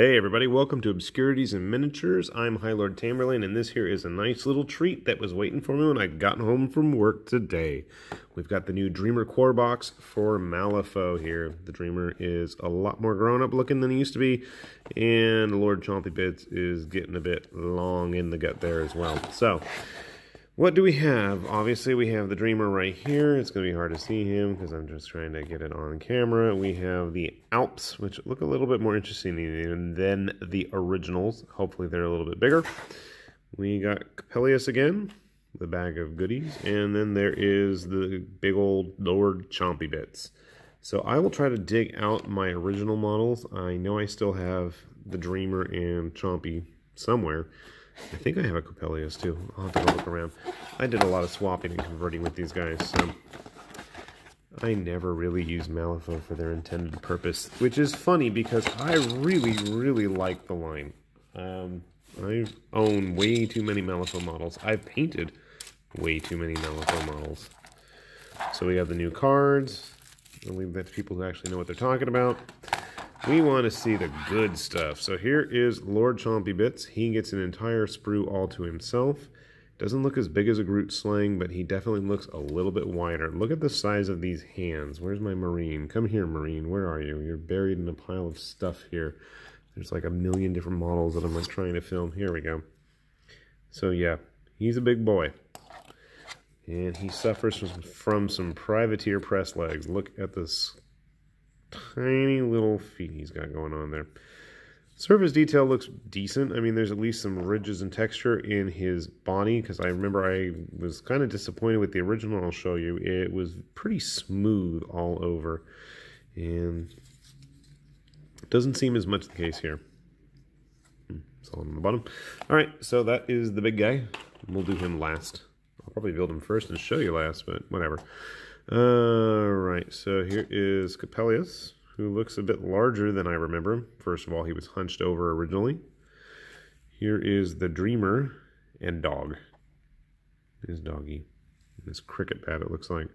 Hey everybody, welcome to Obscurities and Miniatures. I'm High Lord Tamerlane, and this here is a nice little treat that was waiting for me when I got home from work today. We've got the new Dreamer Core Box for Malifaux here. The Dreamer is a lot more grown-up looking than he used to be, and Lord Chompy Bits is getting a bit long in the gut there as well. So, what do we have? Obviously, we have the Dreamer right here. It's going to be hard to see him because I'm just trying to get it on camera. We have the Alps, which look a little bit more interesting than the originals. Hopefully, they're a little bit bigger. We got Coppelius again, the bag of goodies. And then there is the big old Lord Chompy Bits. So I will try to dig out my original models. I know I still have the Dreamer and Chompy somewhere. I think I have a Coppelius too. I'll have to go look around. I did a lot of swapping and converting with these guys, so I never really use Malifaux for their intended purpose, which is funny because I really, really like the line. Um, I own way too many Malifaux models. I've painted way too many Malifaux models. So we have the new cards. I'll leave that to people who actually know what they're talking about. We want to see the good stuff. So here is Lord Chompy Bits. He gets an entire sprue all to himself. Doesn't look as big as a Gootslang, but he definitely looks a little bit wider. Look at the size of these hands. Where's my Marine? Come here, Marine. Where are you? You're buried in a pile of stuff here. There's like a million different models that I'm like trying to film. Here we go. So yeah, he's a big boy. And he suffers from, from some privateer press legs. Look at this tiny little feet he's got going on there. Surface detail looks decent. I mean, there's at least some ridges and texture in his body because I remember I was kind of disappointed with the original I'll show you. It was pretty smooth all over and doesn't seem as much the case here. Hmm, it's all on the bottom. All right, so that is the big guy. We'll do him last. I'll probably build him first and show you last, but whatever. Alright, so here is Coppelius, who looks a bit larger than I remember him. First of all, he was hunched over originally. Here is the Dreamer and Dog. His doggy. This cricket bat, it looks like.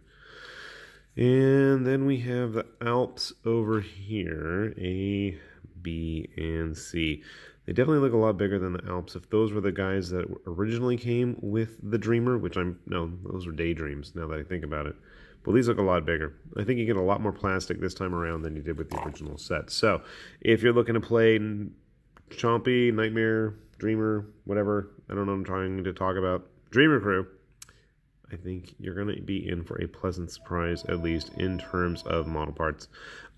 And then we have the Alps over here, A, B, and C. They definitely look a lot bigger than the Alps. If those were the guys that originally came with the Dreamer, which I'm, no, those were Daydreams now that I think about it. Well, these look a lot bigger. I think you get a lot more plastic this time around than you did with the original set. So, if you're looking to play Chompy, Nightmare, Dreamer, whatever, I don't know I'm trying to talk about, Dreamer Crew, I think you're going to be in for a pleasant surprise, at least in terms of model parts.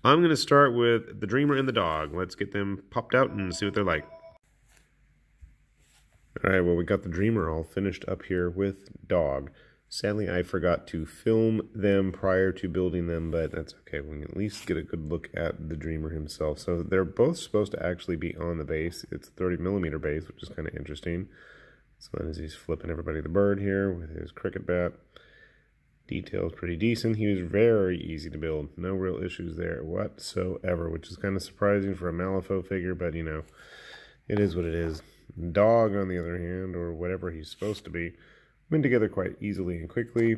I'm going to start with the Dreamer and the dog. Let's get them popped out and see what they're like. All right, well, we got the Dreamer all finished up here with dog. Sadly, I forgot to film them prior to building them, but that's okay. We can at least get a good look at the Dreamer himself. So they're both supposed to actually be on the base. It's a 30 millimeter base, which is kind of interesting. So then as he's flipping everybody the bird here with his cricket bat. Details pretty decent. He was very easy to build. No real issues there whatsoever, which is kind of surprising for a Malifaux figure, but you know, it is what it is. Dog, on the other hand, or whatever he's supposed to be, went together quite easily and quickly.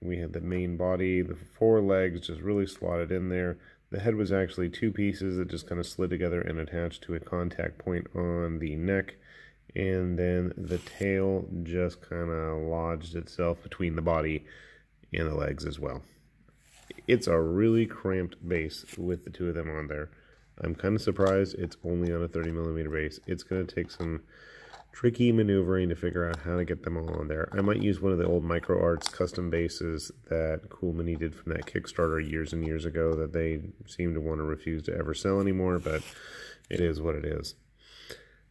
We had the main body, the four legs just really slotted in there. The head was actually two pieces that just kind of slid together and attached to a contact point on the neck. And then the tail just kind of lodged itself between the body and the legs as well. It's a really cramped base with the two of them on there. I'm kind of surprised it's only on a 30 millimeter base. It's going to take some tricky maneuvering to figure out how to get them all on there. I might use one of the old Micro Arts custom bases that Cool Mini did from that Kickstarter years and years ago that they seem to want to refuse to ever sell anymore, but it is what it is.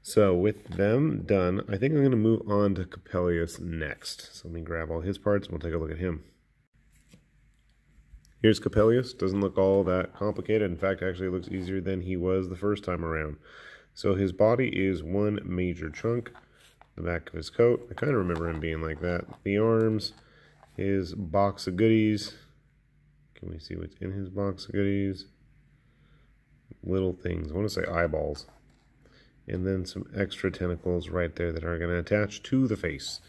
So with them done, I think I'm going to move on to Coppelius next. So let me grab all his parts and we'll take a look at him. Here's Coppelius. Doesn't look all that complicated. In fact, actually looks easier than he was the first time around. So his body is one major chunk. The back of his coat, I kind of remember him being like that. The arms, his box of goodies. Can we see what's in his box of goodies? Little things. I want to say eyeballs. And then some extra tentacles right there that are going to attach to the face.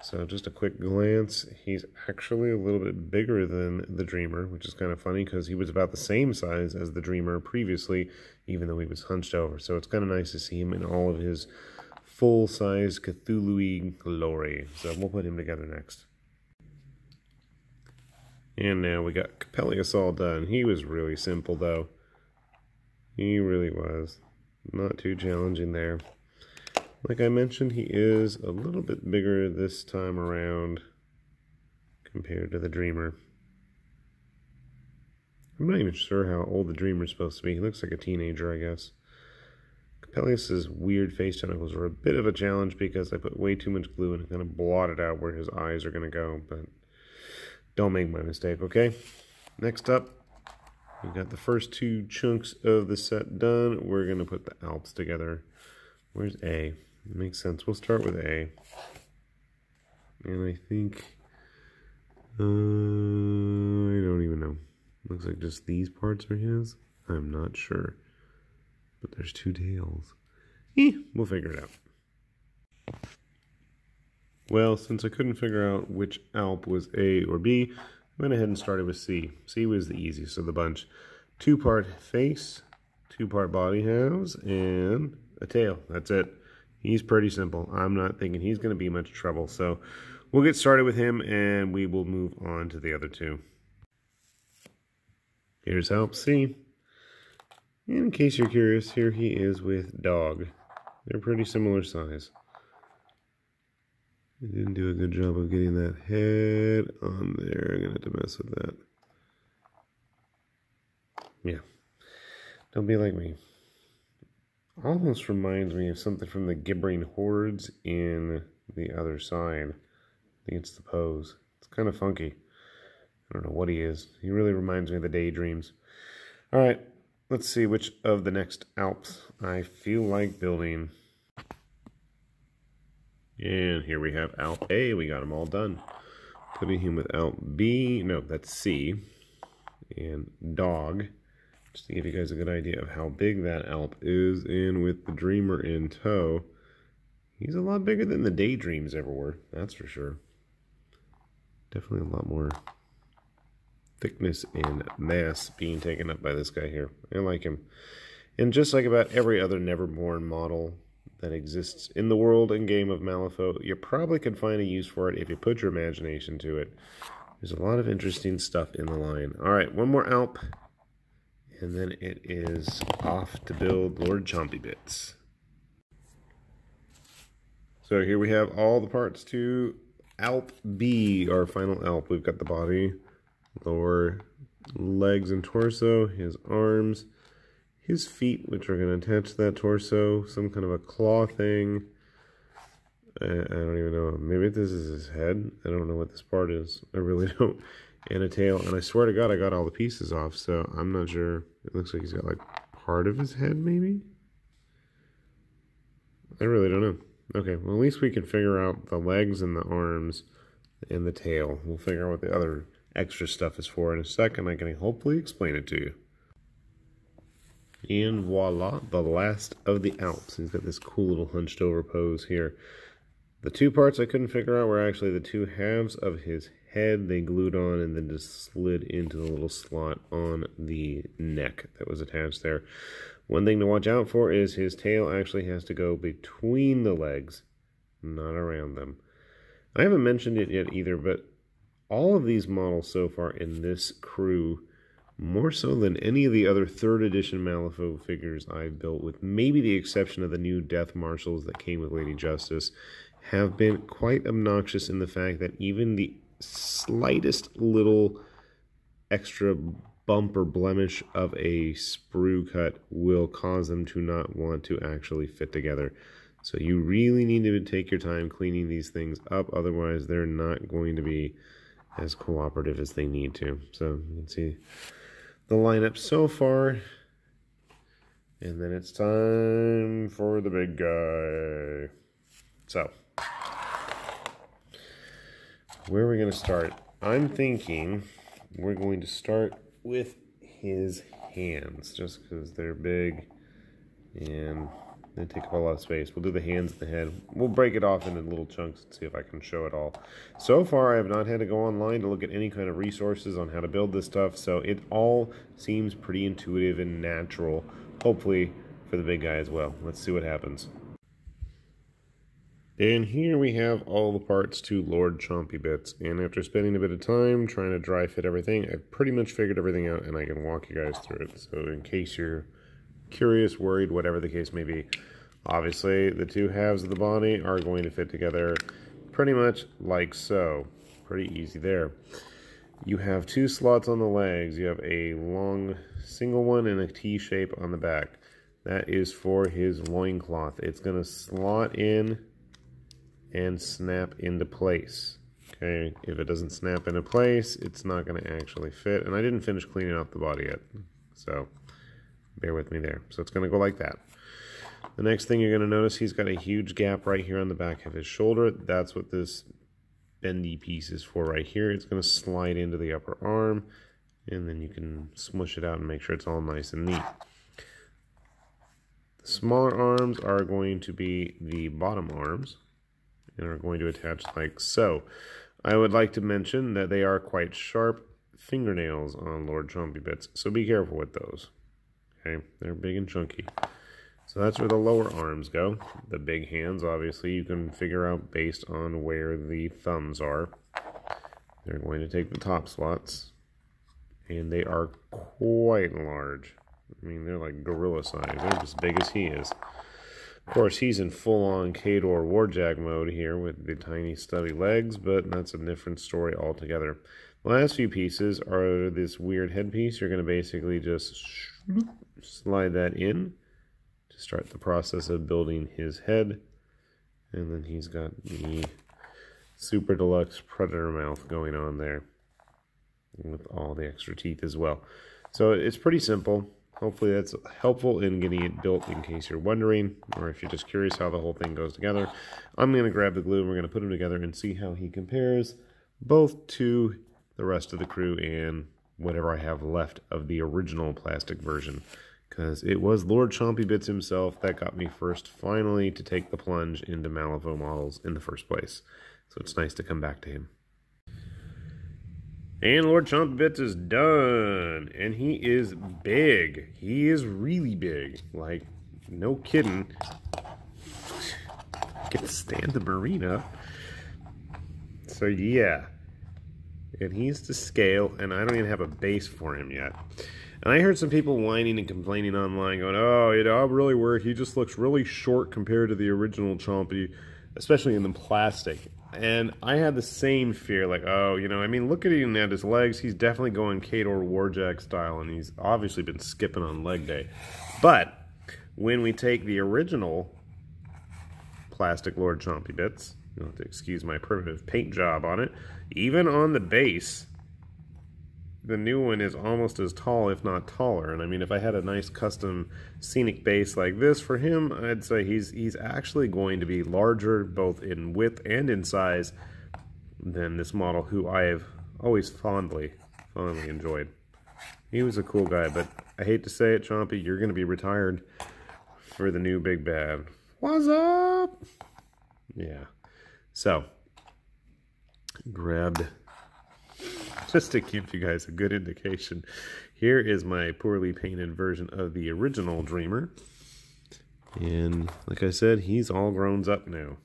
So just a quick glance, he's actually a little bit bigger than the Dreamer, which is kind of funny because he was about the same size as the Dreamer previously, even though he was hunched over. So it's kind of nice to see him in all of his full-size Cthulhu glory. So we'll put him together next. And now we got Coppelius all done. He was really simple, though. He really was. Not too challenging there. Like I mentioned, he is a little bit bigger this time around compared to the Dreamer. I'm not even sure how old the Dreamer is supposed to be. He looks like a teenager, I guess. Coppelius's weird face tentacles were a bit of a challenge because I put way too much glue and kind of blotted out where his eyes are going to go, but don't make my mistake, okay? Next up, we've got the first two chunks of the set done. We're going to put the Alps together. Where's A? Makes sense. We'll start with A. And I think... Uh, I don't even know. Looks like just these parts are his. I'm not sure. But there's two tails. Eh, we'll figure it out. Well, since I couldn't figure out which Alp was A or B, I went ahead and started with C. C was the easiest of the bunch. Two-part face, two-part body halves, and a tail. That's it. He's pretty simple. I'm not thinking he's going to be much trouble. So we'll get started with him, and we will move on to the other two. Here's Alp C. In case you're curious, here he is with Dog. They're pretty similar size. I didn't do a good job of getting that head on there. I'm going to have to mess with that. Yeah. Don't be like me. Almost reminds me of something from the Gibbering Hordes in the other side. I think it's the pose. It's kind of funky. I don't know what he is. He really reminds me of the Daydreams. All right, let's see which of the next Alps I feel like building. And here we have Alp A. We got them all done. Putting him with Alp B. No, that's C. And Dog. Just to give you guys a good idea of how big that Alp is. And with the Dreamer in tow, he's a lot bigger than the Daydreams ever were. That's for sure. Definitely a lot more thickness and mass being taken up by this guy here. I like him. And just like about every other Neverborn model that exists in the world and game of Malifaux. You probably could find a use for it if you put your imagination to it. There's a lot of interesting stuff in the line. All right, one more Alp, and then it is off to build Lord Chompy Bits. So here we have all the parts to Alp B, our final Alp. We've got the body, lower legs and torso, his arms, his feet, which are going to attach to that torso, some kind of a claw thing. I, I don't even know. Maybe this is his head. I don't know what this part is. I really don't. And a tail. And I swear to God, I got all the pieces off, so I'm not sure. It looks like he's got like part of his head, maybe? I really don't know. Okay, well, at least we can figure out the legs and the arms and the tail. We'll figure out what the other extra stuff is for in a second. I can hopefully explain it to you. And voila, the last of the Alps. He's got this cool little hunched over pose here. The two parts I couldn't figure out were actually the two halves of his head. They glued on and then just slid into the little slot on the neck that was attached there. One thing to watch out for is his tail actually has to go between the legs, not around them. I haven't mentioned it yet either, but all of these models so far in this crew more so than any of the other third edition Malifaux figures I've built, with maybe the exception of the new Death Marshals that came with Lady Justice, have been quite obnoxious in the fact that even the slightest little extra bump or blemish of a sprue cut will cause them to not want to actually fit together. So you really need to take your time cleaning these things up, otherwise they're not going to be as cooperative as they need to. So you can see the lineup so far. And then it's time for the big guy. So, where are we going to start? I'm thinking we're going to start with his hands, just because they're big and They take up a lot of space. We'll do the hands and the head. We'll break it off into little chunks and see if I can show it all. So far, I have not had to go online to look at any kind of resources on how to build this stuff, so it all seems pretty intuitive and natural, hopefully for the big guy as well. Let's see what happens. And here we have all the parts to Lord Chompy Bits. And after spending a bit of time trying to dry fit everything, I've pretty much figured everything out and I can walk you guys through it. So in case you're curious, worried, whatever the case may be, obviously the two halves of the body are going to fit together pretty much like so. Pretty easy there. You have two slots on the legs. You have a long single one and a T shape on the back. That is for his loincloth. It's going to slot in and snap into place. Okay, if it doesn't snap into place, it's not going to actually fit. And I didn't finish cleaning off the body yet, so bear with me there. So it's going to go like that. The next thing you're going to notice, he's got a huge gap right here on the back of his shoulder. That's what this bendy piece is for right here. It's going to slide into the upper arm, and then you can smush it out and make sure it's all nice and neat. The smaller arms are going to be the bottom arms and are going to attach like so. I would like to mention that they are quite sharp fingernails on Lord Chompy Bits, so be careful with those. Okay, they're big and chunky. So that's where the lower arms go. The big hands, obviously, you can figure out based on where the thumbs are. They're going to take the top slots, and they are quite large. I mean, they're like gorilla size. They're as big as he is. Of course, he's in full-on Khador Warjack mode here with the tiny stubby legs, but that's a different story altogether. The last few pieces are this weird headpiece. You're going to basically just slide that in to start the process of building his head. And then he's got the super deluxe predator mouth going on there with all the extra teeth as well. So it's pretty simple. Hopefully that's helpful in getting it built in case you're wondering, or if you're just curious how the whole thing goes together. I'm going to grab the glue and we're going to put them together and see how he compares both to the rest of the crew and whatever I have left of the original plastic version. Because it was Lord Chompy Bits himself that got me first finally to take the plunge into Malifaux models in the first place. So it's nice to come back to him. And Lord Chompy Bits is done. And he is big. He is really big. Like, no kidding. Can stand the marina. So, yeah. And he's to scale, and I don't even have a base for him yet. And I heard some people whining and complaining online, going, oh, you know, I'm really worried. He just looks really short compared to the original Chompy, especially in the plastic. And I had the same fear, like, oh, you know, I mean, look at him at his legs. He's definitely going Khador Warjack style, and he's obviously been skipping on leg day. But when we take the original plastic Lord Chompy Bits, you'll have to excuse my primitive paint job on it, even on the base, the new one is almost as tall, if not taller. And I mean, if I had a nice custom scenic base like this for him, I'd say he's he's actually going to be larger, both in width and in size, than this model, who I have always fondly, fondly enjoyed. He was a cool guy, but I hate to say it, Chompy, you're going to be retired for the new big bad. What's up? Yeah. So, grabbed just to give you guys a good indication, here is my poorly painted version of the original Dreamer. And like I said, he's all grown up now.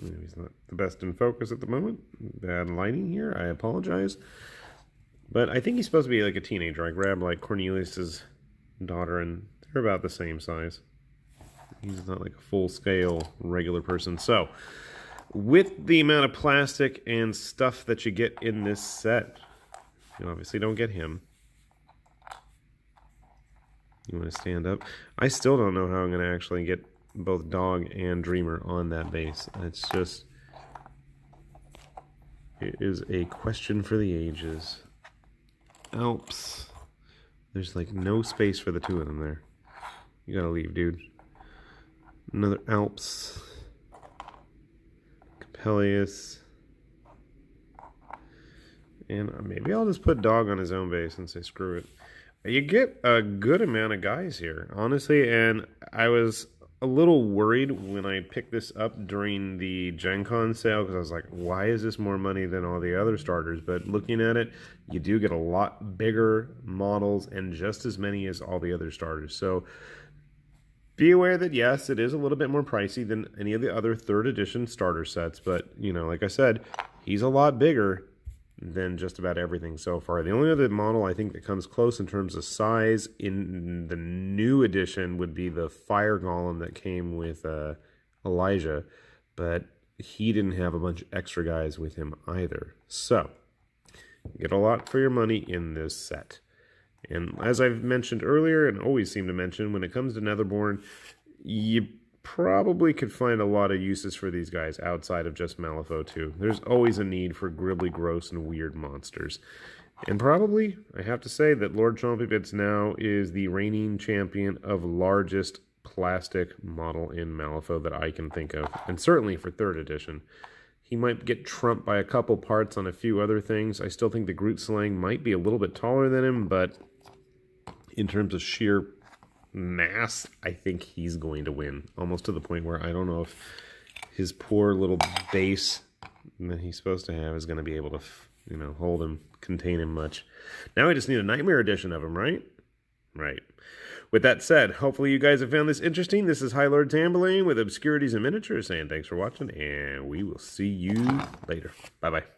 He's not the best in focus at the moment. Bad lighting here, I apologize. But I think he's supposed to be like a teenager. I grabbed like Cornelius's daughter and they're about the same size. He's not like a full-scale regular person. So, with the amount of plastic and stuff that you get in this set, you obviously don't get him. You want to stand up? I still don't know how I'm going to actually get both Dog and Dreamer on that base. It's just... It is a question for the ages. Alps. There's like no space for the two of them there. You gotta leave, dude. Another Alps. Coppelius. And uh, maybe I'll just put Dog on his own base and say screw it. You get a good amount of guys here, honestly, and I was a a little worried when I picked this up during the Gen Con sale because I was like, why is this more money than all the other starters? But looking at it, you do get a lot bigger models and just as many as all the other starters. So be aware that yes, it is a little bit more pricey than any of the other third edition starter sets, but you know, like I said, he's a lot bigger than just about everything so far. The only other model I think that comes close in terms of size in the new edition would be the Fire Golem that came with uh, Elijah, but he didn't have a bunch of extra guys with him either. So, get a lot for your money in this set. And as I've mentioned earlier, and always seem to mention, when it comes to Neverborn, you probably could find a lot of uses for these guys outside of just Malifaux 2. There's always a need for gribbly, gross, and weird monsters. And probably, I have to say that Lord Chompy Bits now is the reigning champion of largest plastic model in Malifaux that I can think of. And certainly for 3rd edition. He might get trumped by a couple parts on a few other things. I still think the Gootslang might be a little bit taller than him, but in terms of sheer mass, I think he's going to win. Almost to the point where I don't know if his poor little base that he's supposed to have is going to be able to, you know, hold him, contain him much. Now I just need a Nightmare edition of him, right? Right. With that said, hopefully you guys have found this interesting. This is High Lord Tamberlane with Obscurities and Miniatures saying thanks for watching, and we will see you later. Bye-bye.